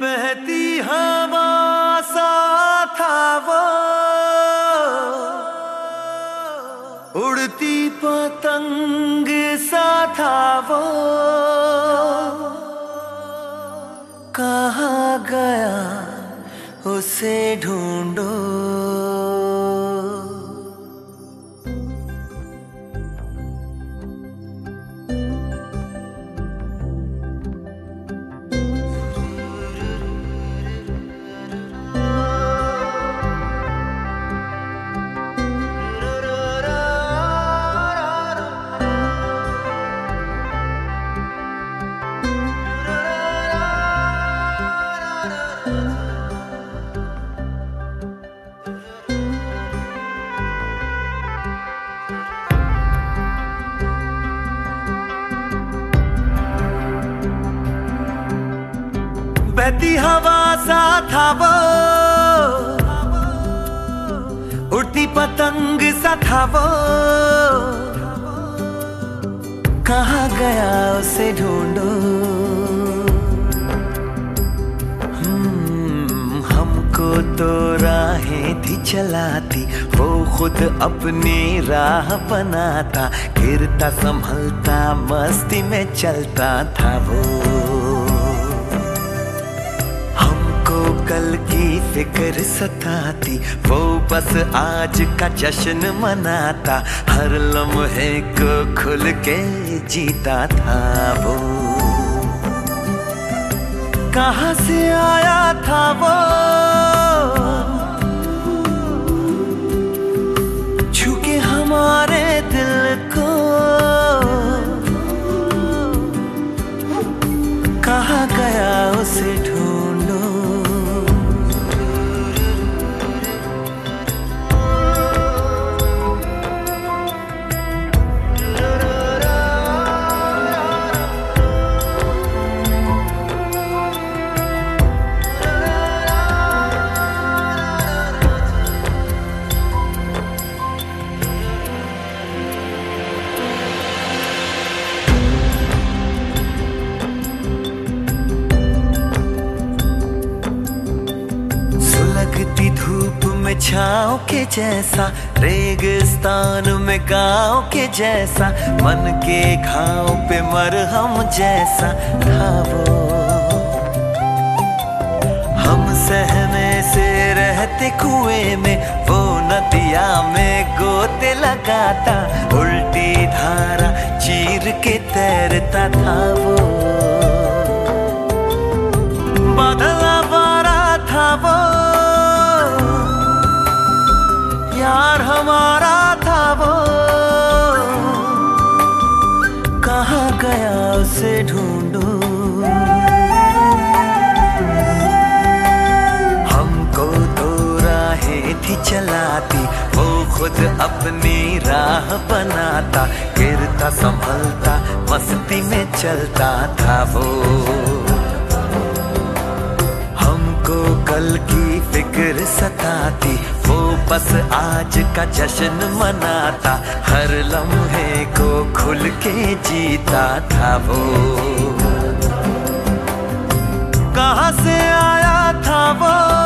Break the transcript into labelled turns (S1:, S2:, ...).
S1: बहती हवा सा था वो उड़ती पतंग सा था वो कहा गया उसे ढूंढो। बहती हवा सा था वो उड़ती पतंग सा था वो कहा गया उसे ढूंढो? हम्म, हमको तो राहें थी चलाती वो खुद अपनी राह बनाता गिरता संभलता मस्ती में चलता था वो। कल की फ़िक्र सताती, वो बस आज का जश्न मनाता, हर लम्हे को खुल के जीता था वो। कहाँ से आया था वो? छाँव के जैसा, रेगिस्तान में गाँव के जैसा, मन के घाव पे मरहम जैसा। था वो। हम सहने से रहते कुएँ में, वो नदिया में गोते लगाता, उल्टी धारा चीर के तैरता था वो। बादल आवारा था वो। गया उसे ढूंढो। हमको तो राहें थी चलाती, वो खुद अपनी राह बनाता, गिरता, संभलता, मस्ती में चलता था वो। हमको कल की फ़िक्र सताती वो बस आज का जश्न मनाता, हर लम्हे को खुल के जीता था वो। कहाँ से आया था वो?